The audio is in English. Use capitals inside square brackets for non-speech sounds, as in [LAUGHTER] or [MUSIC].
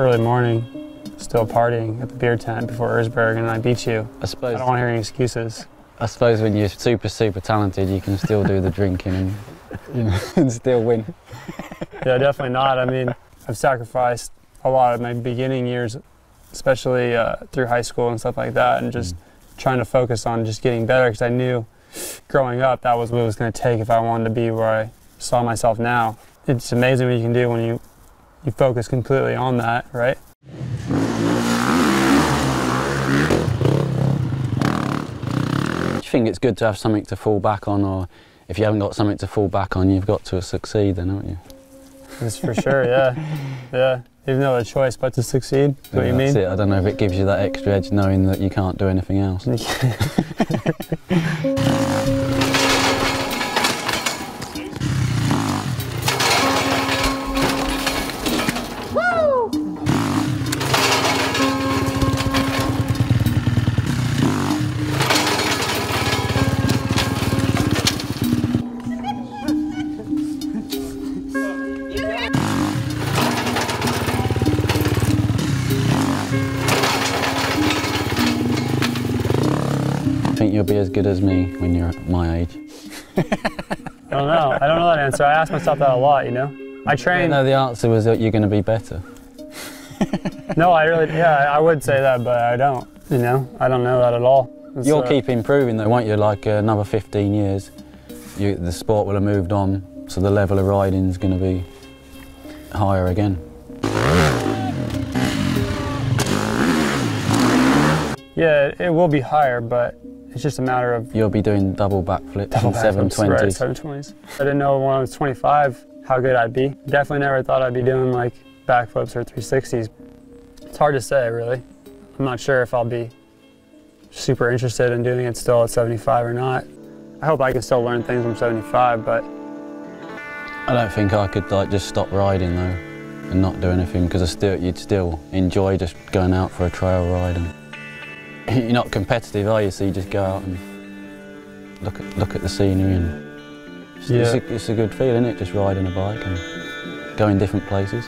early morning, still partying at the beer tent before Erzberg, and I beat you. I suppose. I don't want to hear any excuses. I suppose when you're super, super talented, you can still do the drinking and, you know, [LAUGHS] and still win. Yeah, definitely not. I mean, I've sacrificed a lot of my beginning years, especially uh, through high school and stuff like that, and just trying to focus on just getting better because I knew growing up that was what it was going to take if I wanted to be where I saw myself now. It's amazing what you can do when you you focus completely on that, right? Do you think it's good to have something to fall back on, or if you haven't got something to fall back on, you've got to succeed, then, haven't you? That's for sure. Yeah, [LAUGHS] yeah. Even though a choice but to succeed. Is what you That's mean? it. I don't know if it gives you that extra edge knowing that you can't do anything else. [LAUGHS] [LAUGHS] think you'll be as good as me when you're my age. I don't know. I don't know that answer. I ask myself that a lot. You know. I train. No, the answer was that you're going to be better. [LAUGHS] No, I really. Yeah, I would say that, but I don't. You know, I don't know that at all. It's, You'll uh, keep improving though, won't you? Like uh, another 15 years, you, the sport will have moved on, so the level of riding is going to be higher again. Yeah, it will be higher, but it's just a matter of You'll be doing double backflips double and backflips, right, 720s. 720s. I didn't know when I was 25 how good I'd be. Definitely never thought I'd be doing like backflips or 360s. It's hard to say, really. I'm not sure if I'll be super interested in doing it still at 75 or not. I hope I can still learn things from 75, but I don't think I could like just stop riding though and not do anything because I still you'd still enjoy just going out for a trail ride and [LAUGHS] you're not competitive, are you? So you just go out and look at look at the scenery and it's, it's, Yeah. a, it's a good feeling, isn't it? Just riding a bike and going different places.